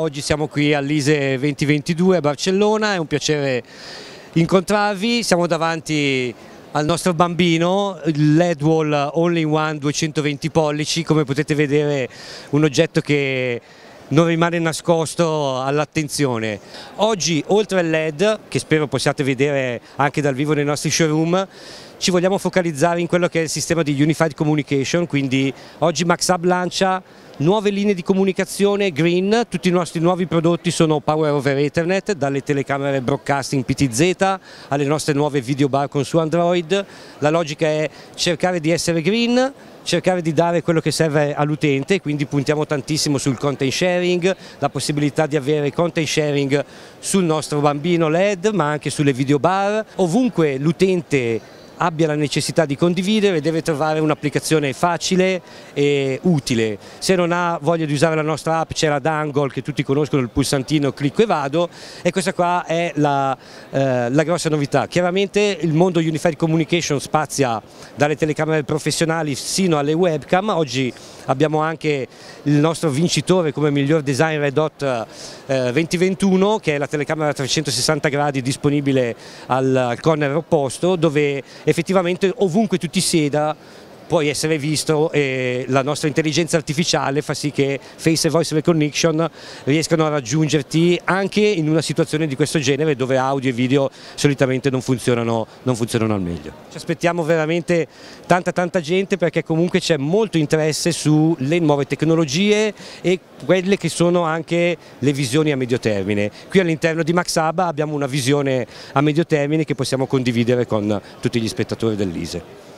Oggi siamo qui all'ISE 2022 a Barcellona, è un piacere incontrarvi, siamo davanti al nostro bambino, il LED Wall All in One 220 pollici, come potete vedere un oggetto che non rimane nascosto all'attenzione. Oggi oltre al LED, che spero possiate vedere anche dal vivo nei nostri showroom, ci vogliamo focalizzare in quello che è il sistema di Unified Communication, quindi oggi MaxHub lancia nuove linee di comunicazione green, tutti i nostri nuovi prodotti sono Power over Ethernet, dalle telecamere broadcasting PTZ alle nostre nuove video bar con su Android, la logica è cercare di essere green, cercare di dare quello che serve all'utente, quindi puntiamo tantissimo sul content sharing, la possibilità di avere content sharing sul nostro bambino LED ma anche sulle video bar, ovunque l'utente abbia la necessità di condividere deve trovare un'applicazione facile e utile. Se non ha voglia di usare la nostra app c'è la Dangle che tutti conoscono, il pulsantino clicco e vado e questa qua è la, eh, la grossa novità. Chiaramente il mondo Unified Communication spazia dalle telecamere professionali sino alle webcam, oggi abbiamo anche il nostro vincitore come miglior design Red Hot eh, 2021 che è la telecamera a 360 gradi disponibile al, al corner opposto dove effettivamente ovunque tu ti sieda puoi essere visto e la nostra intelligenza artificiale fa sì che face e voice recognition riescano a raggiungerti anche in una situazione di questo genere dove audio e video solitamente non funzionano, non funzionano al meglio. Ci aspettiamo veramente tanta tanta gente perché comunque c'è molto interesse sulle nuove tecnologie e quelle che sono anche le visioni a medio termine. Qui all'interno di MaxHub abbiamo una visione a medio termine che possiamo condividere con tutti gli spettatori dell'ISE.